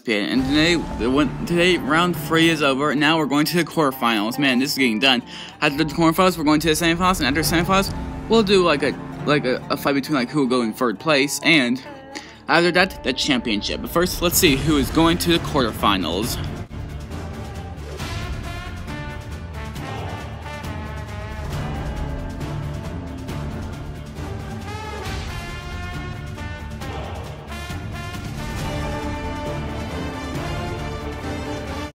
ESPN, and today, today round three is over. Now we're going to the quarterfinals. Man, this is getting done. After the quarterfinals, we're going to the semifinals, and after the semifinals, we'll do like a like a, a fight between like who will go in third place, and after that, the championship. But first, let's see who is going to the quarterfinals.